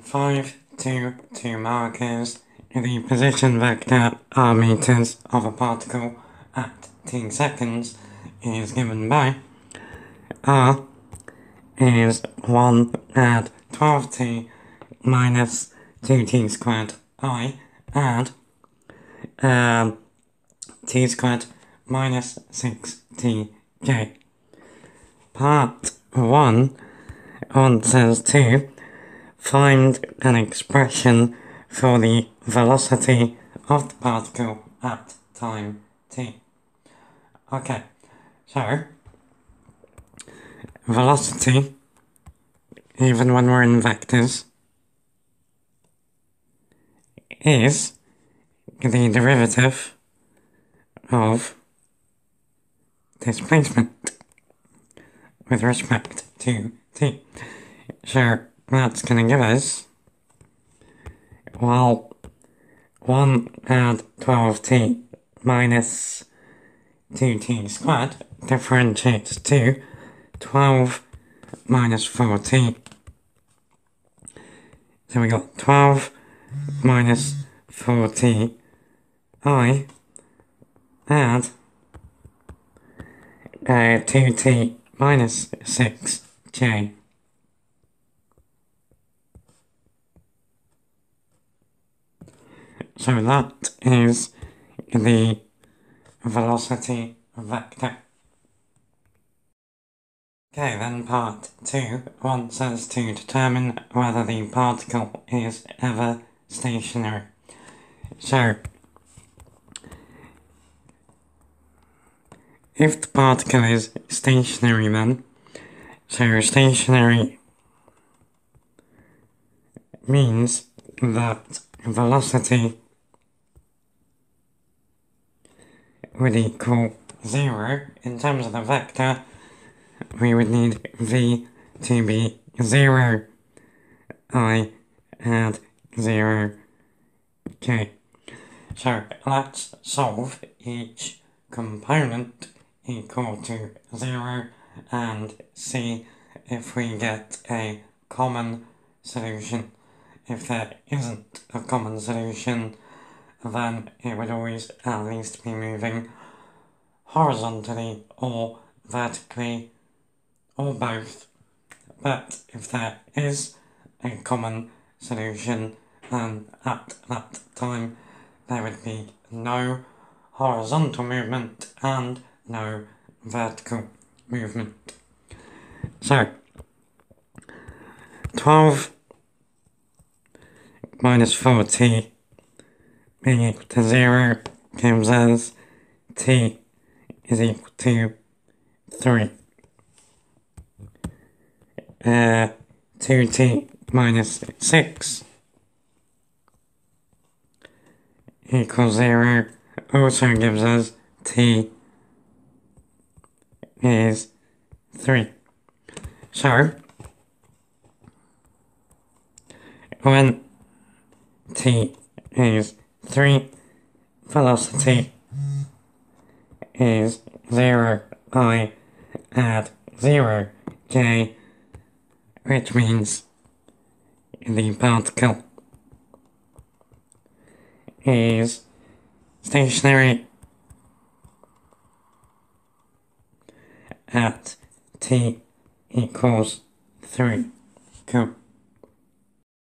5, 2, 2 markers, the position vector r meters of a particle at t seconds is given by r is 1 at 12t minus 2t squared i add um, t squared minus 6tj. Part 1 answers to find an expression for the velocity of the particle at time t. Okay, so velocity, even when we're in vectors, is the derivative of displacement with respect to t. So that's going to give us, well, 1 add 12t minus 2t squared differentiates to 12 minus 4t. So we got 12 minus 4t i add uh, 2t minus 6j. So that is the velocity vector. Okay, then part 2 wants us to determine whether the particle is ever stationary. So, if the particle is stationary then, so stationary means that velocity would equal zero in terms of the vector we would need v to be zero. I add zero. K so let's solve each component equal to zero and see if we get a common solution. If there isn't a common solution then it would always at least be moving horizontally or vertically or both. But if there is a common solution then at that time there would be no horizontal movement and no vertical movement. So 12 minus 4t being equal to 0 gives us t is equal to 3. Uh, 2t minus 6 equals 0 also gives us t is 3. So, when t is 3, velocity is 0, i at 0, j, which means the particle is stationary at t equals 3. Cool.